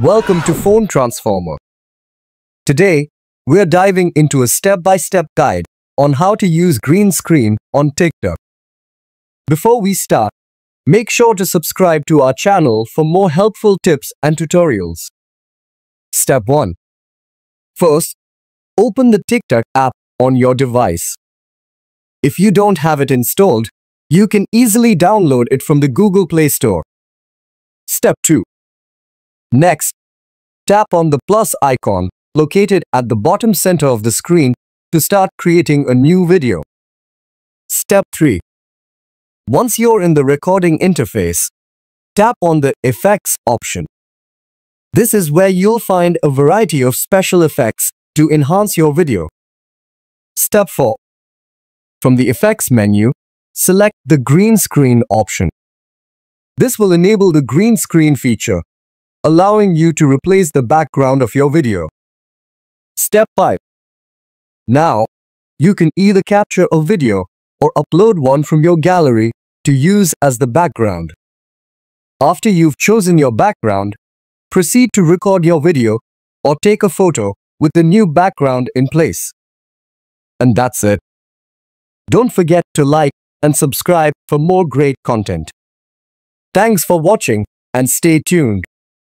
Welcome to Phone Transformer. Today, we're diving into a step-by-step guide on how to use green screen on TikTok. Before we start, make sure to subscribe to our channel for more helpful tips and tutorials. Step 1. First, open the TikTok app on your device. If you don't have it installed, you can easily download it from the Google Play Store. Step 2. Next, tap on the plus icon located at the bottom center of the screen to start creating a new video. Step 3. Once you're in the recording interface, tap on the Effects option. This is where you'll find a variety of special effects to enhance your video. Step 4. From the Effects menu, select the Green Screen option. This will enable the green screen feature, allowing you to replace the background of your video. Step 5. Now, you can either capture a video or upload one from your gallery to use as the background. After you've chosen your background, proceed to record your video or take a photo with the new background in place. And that's it. Don't forget to like and subscribe for more great content. Thanks for watching and stay tuned.